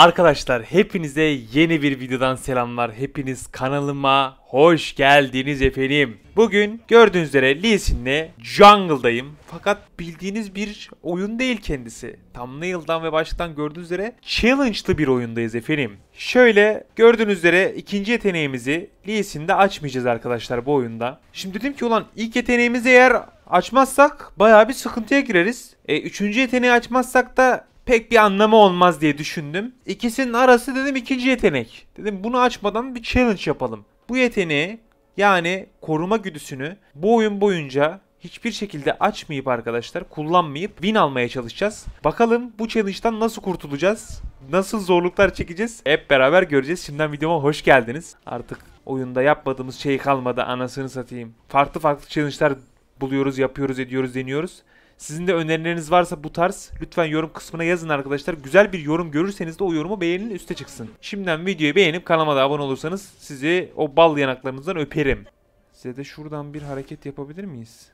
Arkadaşlar hepinize yeni bir videodan selamlar. Hepiniz kanalıma hoş geldiniz efendim. Bugün gördüğünüz üzere Lee Sin'le Jungle'dayım. Fakat bildiğiniz bir oyun değil kendisi. Thumbnail'dan ve başlıktan gördüğünüz üzere challenge'lı bir oyundayız efendim. Şöyle gördüğünüz üzere ikinci yeteneğimizi Lee Sin'de açmayacağız arkadaşlar bu oyunda. Şimdi dedim ki ulan ilk yeteneğimizi eğer açmazsak bayağı bir sıkıntıya gireriz. E, üçüncü yeteneği açmazsak da pek bir anlamı olmaz diye düşündüm. İkisinin arası dedim ikinci yetenek. Dedim bunu açmadan bir challenge yapalım. Bu yeteneği yani koruma güdüsünü bu oyun boyunca hiçbir şekilde açmayıp arkadaşlar kullanmayıp win almaya çalışacağız. Bakalım bu challenge'dan nasıl kurtulacağız? Nasıl zorluklar çekeceğiz? Hep beraber göreceğiz. Şimdiden videoma hoş geldiniz. Artık oyunda yapmadığımız şey kalmadı anasını satayım. Farklı farklı challenge'lar buluyoruz, yapıyoruz, ediyoruz, deniyoruz. Sizin de önerileriniz varsa bu tarz lütfen yorum kısmına yazın arkadaşlar. Güzel bir yorum görürseniz de o yorumu beğenin üste çıksın. Şimdiden videoyu beğenip kanalıma da abone olursanız sizi o bal yanaklarınızdan öperim. Size de şuradan bir hareket yapabilir miyiz?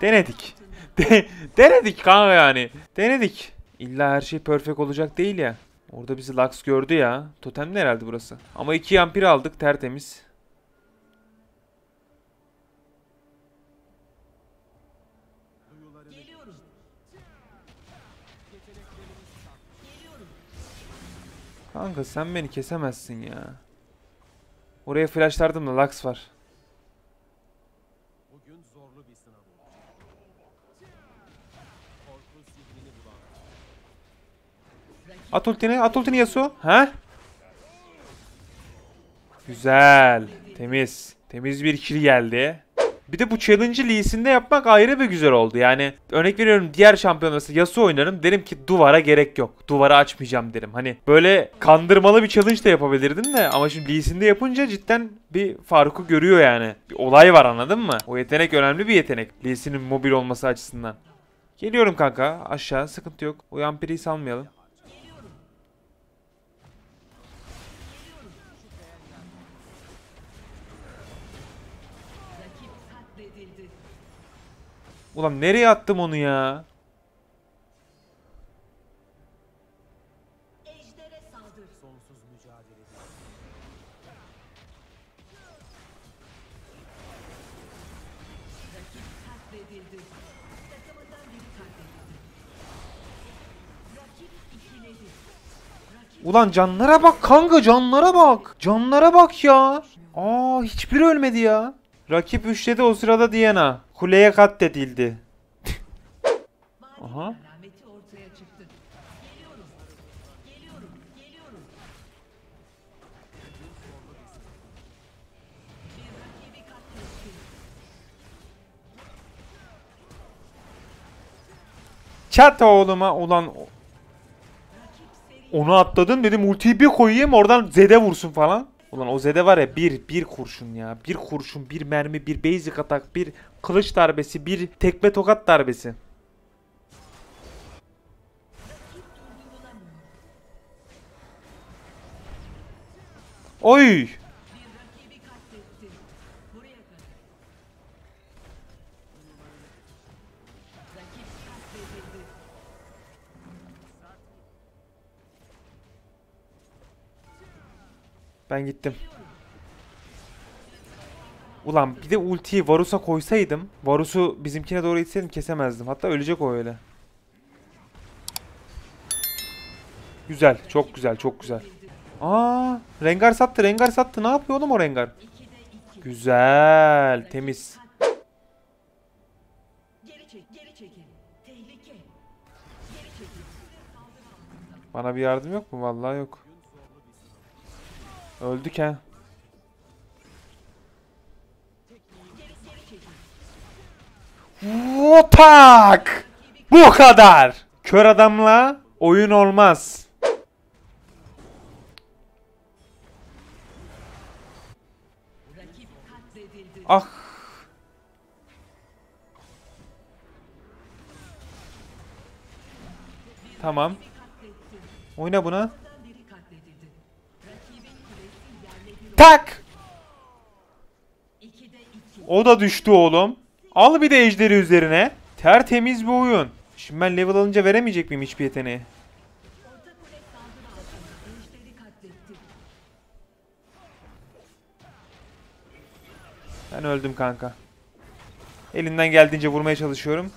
Denedik. De denedik kanka yani. Denedik. İlla her şey perfect olacak değil ya. Orada bizi Lux gördü ya. Totemli herhalde burası. Ama iki yampir aldık tertemiz. Kanka sen beni kesemezsin ya. Oraya flashlardım da Lux var. At ultini, at ultini Yasuo. Ha? Güzel. Temiz. Temiz bir kill geldi. Bir de bu challenge'ı Lee'sinde yapmak ayrı bir güzel oldu. Yani örnek veriyorum diğer şampiyon mesela Yasuo oynarım. Derim ki duvara gerek yok. Duvara açmayacağım derim. Hani böyle kandırmalı bir challenge de yapabilirdin de ama şimdi Lee'sinde yapınca cidden bir farkı görüyor yani. Bir olay var anladın mı? O yetenek önemli bir yetenek. Lee'sinin mobil olması açısından. Geliyorum kanka aşağı sıkıntı yok. O yampiriyi salmayalım. Ulan nereye attım onu ya? Sonsuz mücadele. Ulan canlara bak kanka canlara bak. Canlara bak ya. Aa hiçbiri ölmedi ya. Rakip üçledi o sırada Diana. Kuleye katledildi. Aha. Çat oğluma ulan onu atladın dedim ultiyi bir koyayım oradan zede vursun falan. Ulan o zede var ya bir bir kurşun ya. Bir kurşun, bir mermi, bir basic atak, bir kılıç darbesi, bir tekme tokat darbesi. Oy! Ben gittim. Ulan bir de ultiyi Varus'a koysaydım. Varus'u bizimkine doğru itseydim kesemezdim. Hatta ölecek o öyle. Güzel. Çok güzel. Çok güzel. Aa, Rengar sattı. Rengar sattı. Ne yapıyor oğlum o Rengar? Güzel. Temiz. Bana bir yardım yok mu? Vallahi yok. Öldük ha. Otak! Bu kadar. Kör adamla oyun olmaz. Ah. Tamam. Oyna buna. Tak. O da düştü oğlum. Al bir de ejderi üzerine. Tertemiz bir oyun. Şimdi ben level alınca veremeyecek miyim hiçbir yeteneği? Ben öldüm kanka. Elinden geldiğince vurmaya çalışıyorum.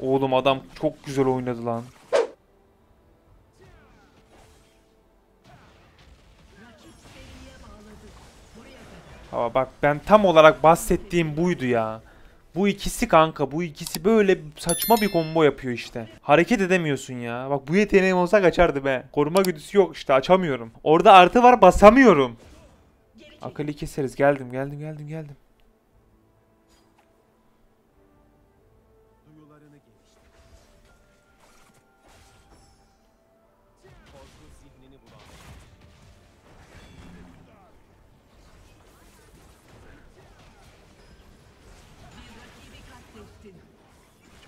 Oğlum adam çok güzel oynadı lan. Bak ben tam olarak bahsettiğim buydu ya. Bu ikisi kanka bu ikisi böyle saçma bir combo yapıyor işte. Hareket edemiyorsun ya. Bak bu yeteneğim olsa kaçardı be. Koruma güdüsü yok işte açamıyorum. Orada artı var basamıyorum. Akali keseriz geldim geldim geldim geldim.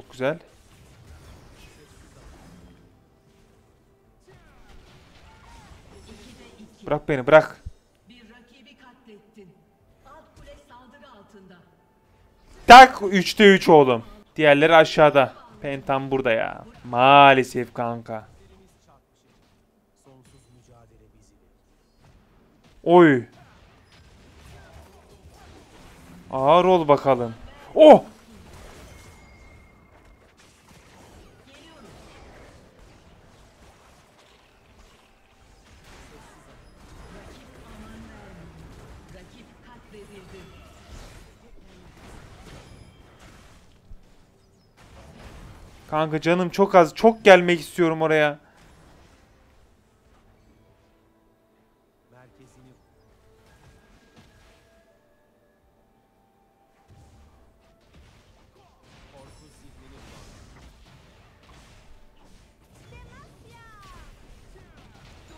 Çok güzel. Bırak beni bırak. Tak 3'te 3 oğlum. Diğerleri aşağıda. Pentam burada ya. Maalesef kanka. Oy. Ağır ol bakalım. Oh! Kanka canım çok az. Çok gelmek istiyorum oraya.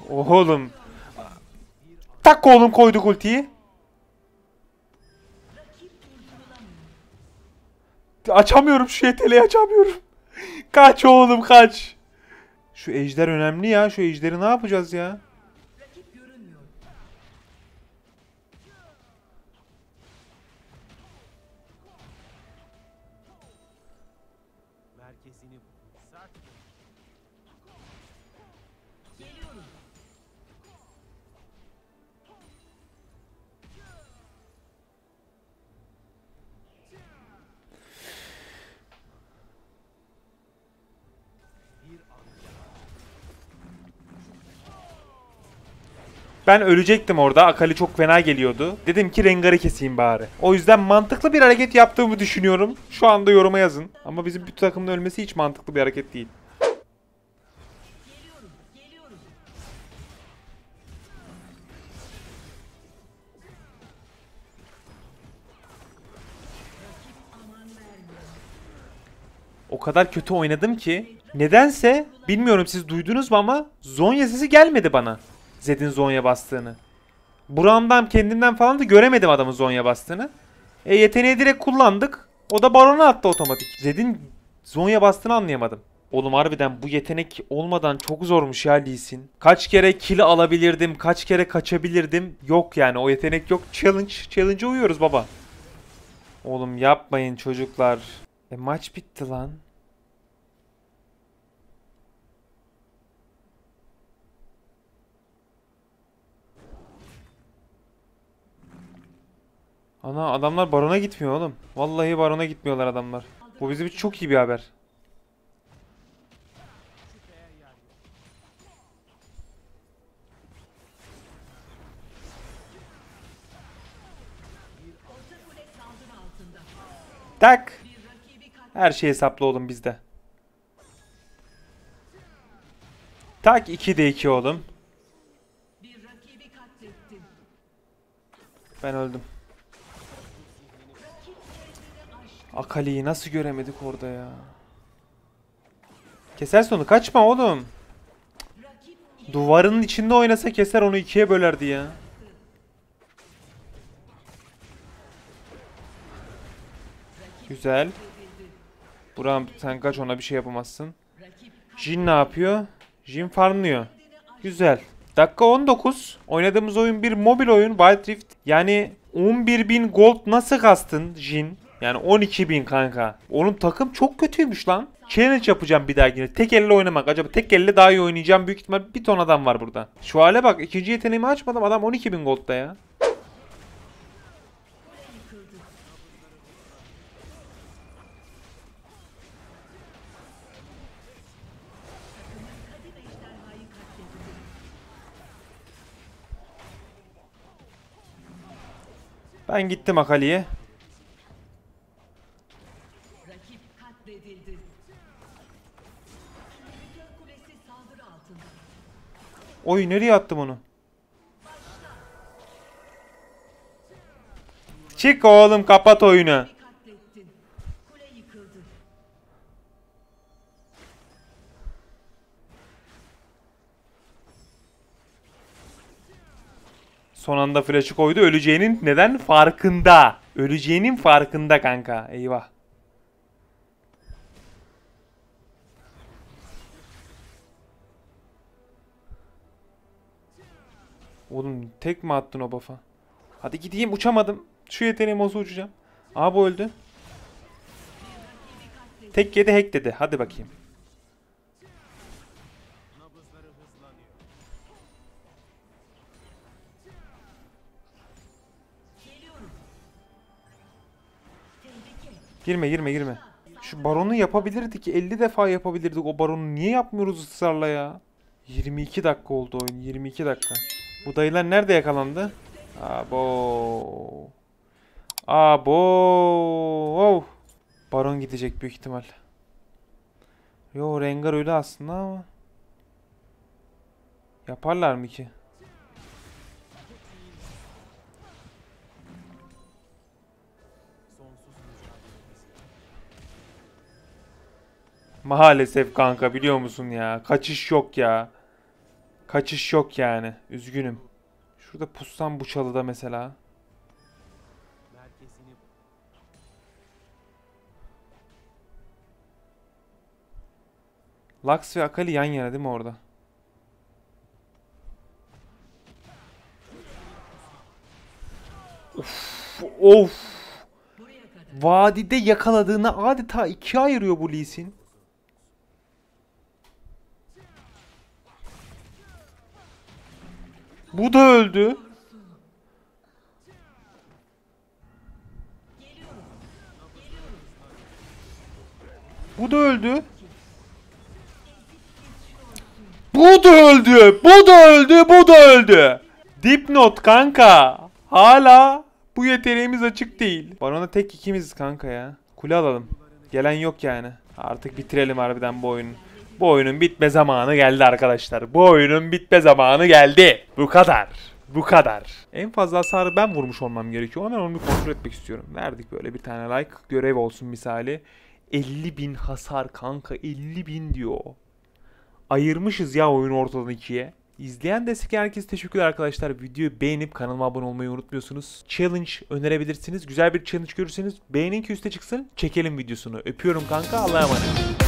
Oğlum. Tak oğlum koyduk ultiyi. Açamıyorum şu yeteneği açamıyorum. Kaç oğlum kaç. Şu ejder önemli ya. Şu ejderi ne yapacağız ya? Ben ölecektim orada. Akali çok fena geliyordu. Dedim ki Rengar'ı keseyim bari. O yüzden mantıklı bir hareket yaptığımı düşünüyorum. Şu anda yoruma yazın. Ama bizim bütün takımın ölmesi hiç mantıklı bir hareket değil. O kadar kötü oynadım ki. Nedense bilmiyorum siz duydunuz mu ama Zonya sesi gelmedi bana. Zed'in Zonya bastığını. Buramdan kendimden falan da göremedim adamın Zonya bastığını. E yeteneği direkt kullandık. O da barona attı otomatik. Zed'in Zonya bastığını anlayamadım. Oğlum harbiden bu yetenek olmadan çok zormuş ya Lee. Kaç kere kill alabilirdim, kaç kere kaçabilirdim. Yok yani o yetenek yok. Challenge, challenge'a uyuyoruz baba. Oğlum yapmayın çocuklar. E maç bitti lan. Ana adamlar barona gitmiyor oğlum. Vallahi barona gitmiyorlar adamlar. Bu bizim için çok iyi bir haber. Tak. Her şey hesaplı oğlum bizde. Tak 2'de 2 oğlum. Ben öldüm. Akali'yi nasıl göremedik orada ya? Kesersin onu kaçma oğlum. Rakip Duvarın içinde oynasa keser onu ikiye bölerdi ya. Güzel. Buram sen kaç ona bir şey yapamazsın. Jin ne yapıyor? Jin farmlıyor. Güzel. Dakika 19. Oynadığımız oyun bir mobil oyun Wild Rift. Yani 11.000 gold nasıl kastın Jin? Yani 12.000 kanka. Onun takım çok kötüymüş lan. Challenge yapacağım bir dahakine. Tek elle oynamak. Acaba tek elle daha iyi oynayacağım. Büyük ihtimal bir ton adam var burada. Şu hale bak. ikinci yeteneğimi açmadım. Adam 12.000 gold'da ya. Ben gittim Akali'ye. Oy nereye attım onu? Çık oğlum kapat oyunu. Son anda flash'ı koydu. Öleceğinin neden farkında. Öleceğinin farkında kanka. Eyvah. Oğlum tek mi attın o buff'a? Hadi gideyim uçamadım. Şu yeteneğim olsa uçacağım. Aa bu öldü. Tek yedi hack dedi. Hadi bakayım. Girme girme girme. Şu baronu yapabilirdik. 50 defa yapabilirdik. O baronu niye yapmıyoruz ısrarla ya? 22 dakika oldu oyun. 22 dakika. Bu dayılar nerede yakalandı? Abo. Abo. Oh. Baron gidecek büyük ihtimal. Yo Rengar öyle aslında ama. Yaparlar mı ki? Maalesef kanka biliyor musun ya? Kaçış yok ya. Kaçış yok yani. Üzgünüm. Şurada pussam bu çalıda mesela. Lux ve Akali yan yana değil mi orada? Of, of. Vadide yakaladığını adeta ikiye ayırıyor bu Lee Sin. Bu da öldü. Bu da öldü. Bu da öldü. Bu da öldü. Bu da öldü. Dipnot kanka. Hala bu yeteneğimiz açık değil. Barona tek ikimiz kanka ya. Kule alalım. Gelen yok yani. Artık bitirelim harbiden bu oyunu. Bu oyunun bitme zamanı geldi arkadaşlar. Bu oyunun bitme zamanı geldi. Bu kadar. Bu kadar. En fazla hasarı ben vurmuş olmam gerekiyor. Hemen onu bir kontrol etmek istiyorum. Verdik böyle bir tane like. Görev olsun misali. 50 bin hasar kanka 50 bin diyor. Ayırmışız ya oyunu ortadan ikiye. İzleyen destek herkese teşekkürler arkadaşlar. Videoyu beğenip kanalıma abone olmayı unutmuyorsunuz. Challenge önerebilirsiniz. Güzel bir challenge görürseniz beğenin ki üste çıksın. Çekelim videosunu. Öpüyorum kanka. Allah'a emanet.